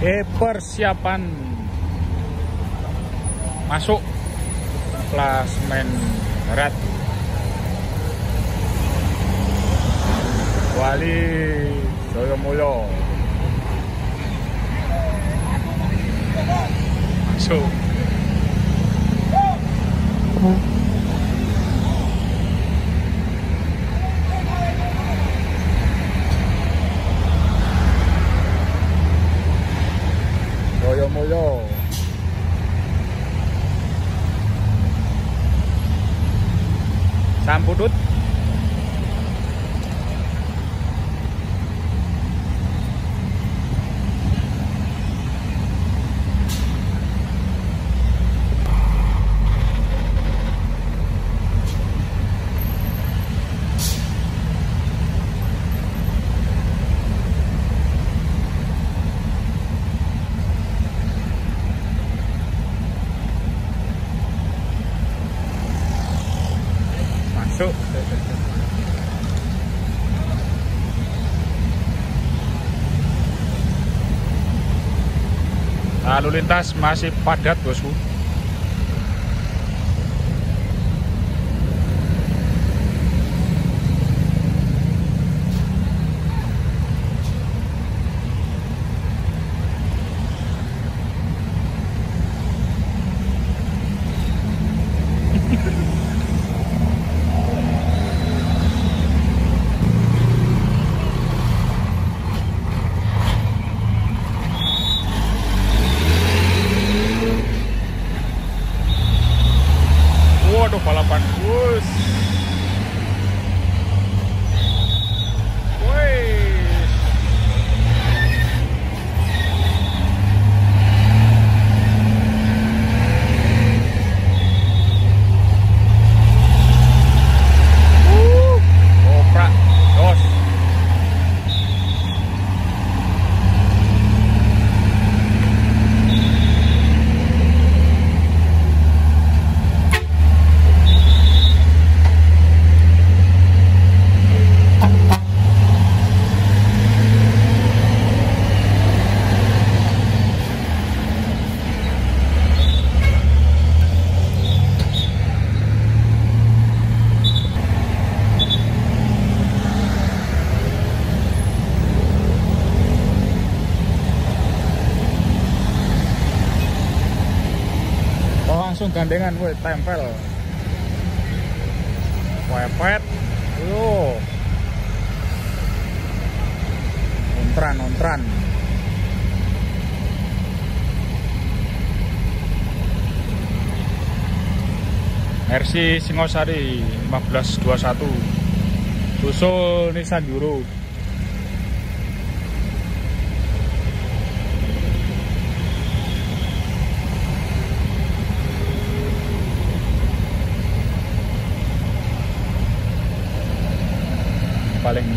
eh persiapan. Masuk. Klasmen berat Wali Joyo masuk Joyo Sampudut masuk lalu lintas masih padat bosku gandengan gue tempel. Wepet yo ontran ontran Mercy Singosari 1521 Susul Nissan Euro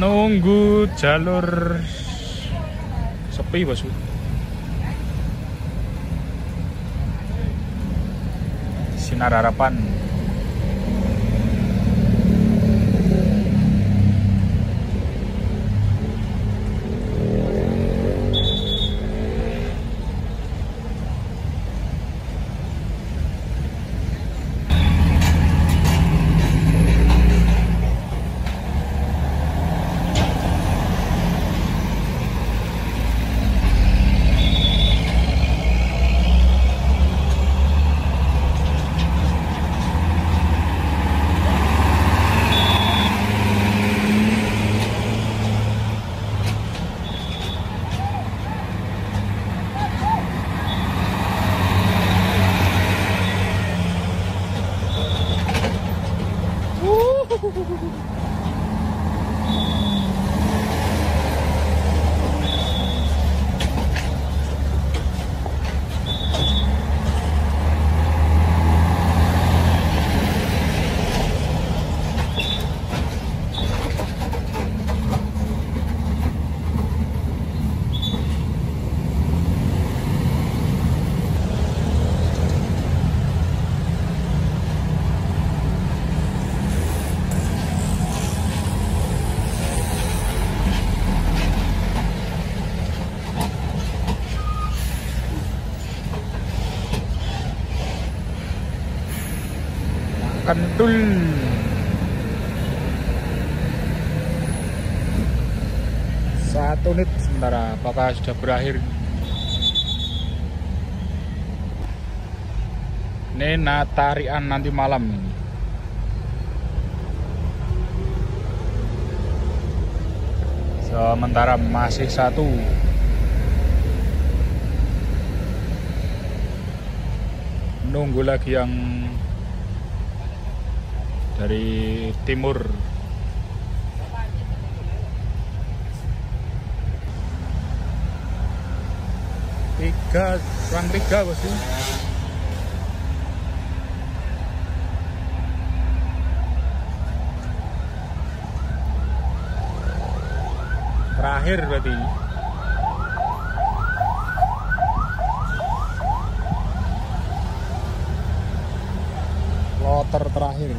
belakangnya Jimbun nunggu jalur sepi bosku sinar harapan kentul. Satu menit sementara apakah sudah berakhir? Ini natarian nanti malam. Ini sementara masih satu. Nunggu lagi yang dari timur. Tiga kurang tiga bosku terakhir berarti. Loter terakhir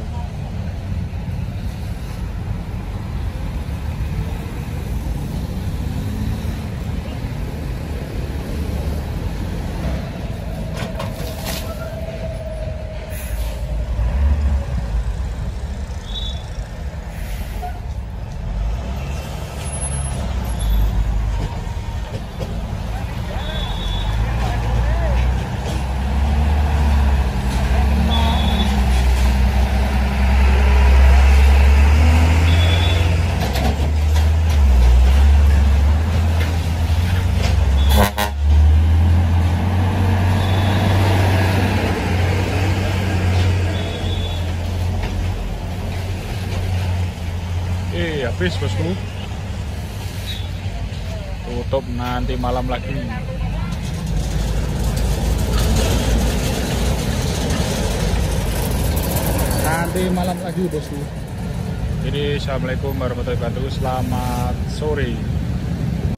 eh habis bosku tutup nanti malam lagi. Nanti malam lagi bosku jadi assalamualaikum warahmatullahi wabarakatuh. Selamat sore